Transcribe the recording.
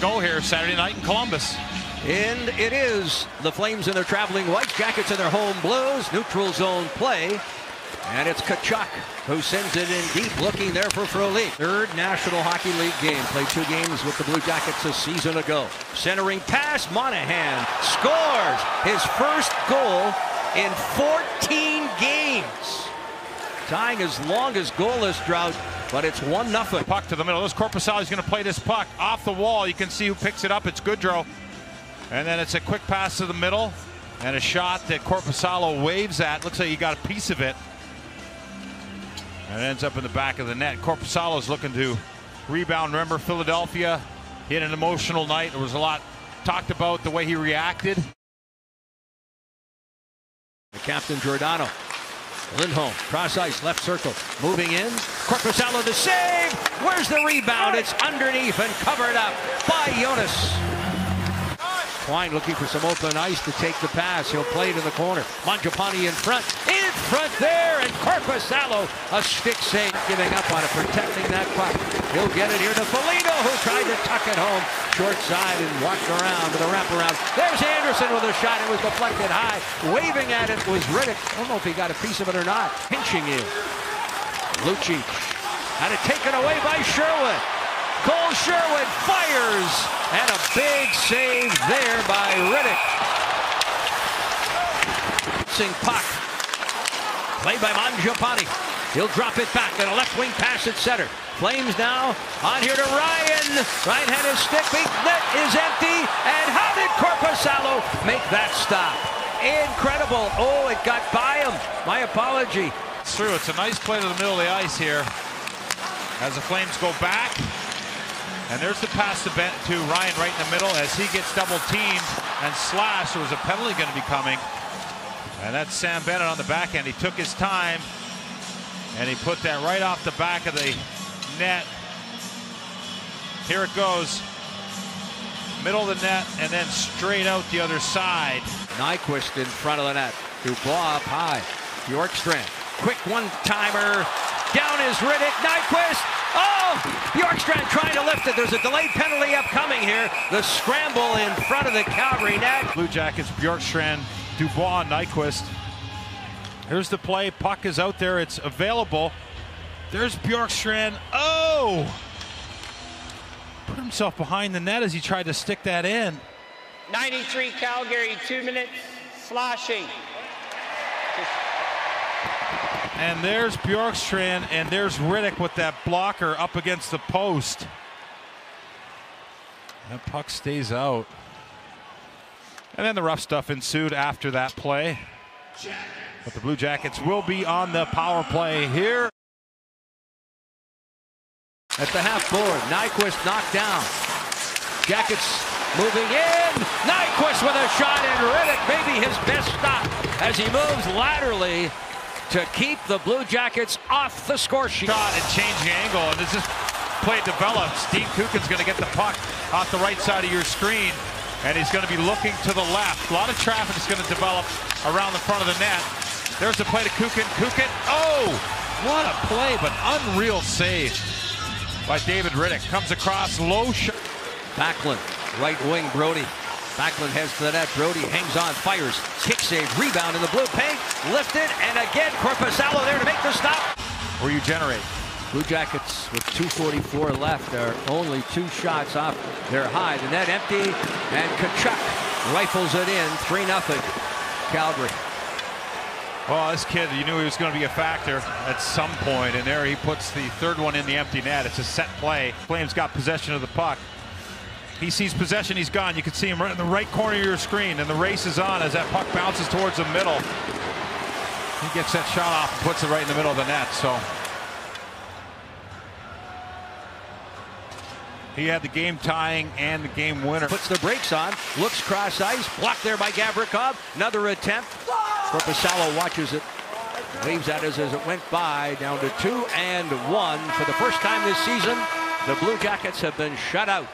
go here Saturday night in Columbus. And it is the Flames in their traveling white jackets in their home blues. Neutral zone play. And it's Tkachuk who sends it in deep, looking there for Frolik. Third National Hockey League game. Played two games with the Blue Jackets a season ago. Centering pass, Monahan scores his first goal in 14 games. Tying his longest goalless drought, but it's 1 nothing. Puck to the middle. This Korpisalo is going to play this puck off the wall. You can see who picks it up. It's Gaudreau. And then it's a quick pass to the middle and a shot that Korpisalo waves at. Looks like he got a piece of it. And it ends up in the back of the net. Korpisalo is looking to rebound. Remember, Philadelphia hit an emotional night. There was a lot talked about the way he reacted. The captain Giordano. Lindholm, cross ice, left circle, moving in. Korpisalo the save. Where's the rebound? It's underneath and covered up by Jonas. Twine looking for some open ice to take the pass. He'll play it in the corner. Mangiapane in front. In front there. And Korpisalo, a stick save. Giving up on it, protecting that puck. He'll get it here to Foligno, who tried to tuck it home. Short side and walked around to the wraparound. There's Anderson with a shot. It was deflected high. Waving at it was Rittich. I don't know if he got a piece of it or not. Pinching in. Lucic had it taken away by Sherwood. Kole Sherwood fires, and a big save there by Rittich. Sing puck. Played by Mangiapane. He'll drop it back and a left wing pass at center. Flames now on here to Ryan. Right-handed stick. Net is empty. And how did Korpisalo make that stop? Incredible. Oh, it got by him. My apology. It's true. It's a nice play to the middle of the ice here. As the Flames go back. And there's the pass to, ben, to Ryan right in the middle as he gets double teamed and slashed. There was a penalty going to be coming. And that's Sam Bennett on the back end. He took his time and he put that right off the back of the net. Here it goes. Middle of the net and then straight out the other side. Nyquist in front of the net. Dubois up high. Bjorkstrand. Quick one-timer. Down is Rittich. Nyquist. Oh! Bjorkstrand trying to lift it. There's a delayed penalty upcoming here. The scramble in front of the Calgary net. Blue Jackets, Bjorkstrand, Dubois, Nyquist. Here's the play. Puck is out there. It's available. There's Bjorkstrand. Oh! Put himself behind the net as he tried to stick that in. 93 Calgary, two minutes slashing. And there's Bjorkstrand, and there's Rittich with that blocker up against the post. That puck stays out. And then the rough stuff ensued after that play. But the Blue Jackets will be on the power play here. At the half board, Nyquist knocked down. Jackets moving in. Nyquist with a shot, and Rittich maybe his best stop as he moves laterally to keep the Blue Jackets off the score sheet. Shot and changing angle, and this is play develops, Steve Kuchen's going to get the puck off the right side of your screen, and he's going to be looking to the left. A lot of traffic is going to develop around the front of the net. There's the play to Kuchen. Kuchen, oh, what a play, but unreal save by David Rittich. Comes across low shot. Backlund, right wing, Brodie. Backlund heads to the net. Brodie hangs on, fires, kick save, rebound in the blue paint, lifted, and again Korpisalo there to make the stop. Where you generate. Blue Jackets with 2.44 left are only two shots off their high. The net empty, and Tkachuk rifles it in, 3 0 Calgary. Well, this kid, you knew he was going to be a factor at some point, and there he puts the third one in the empty net. It's a set play. Flames got possession of the puck. He sees possession, he's gone. You can see him right in the right corner of your screen, and the race is on as that puck bounces towards the middle. He gets that shot off and puts it right in the middle of the net, so. He had the game tying and the game winner. Puts the brakes on, looks cross ice, blocked there by Gavrikov. Another attempt. Korpisalo watches it, waves at us as it went by, down to two and one. For the first time this season, the Blue Jackets have been shut out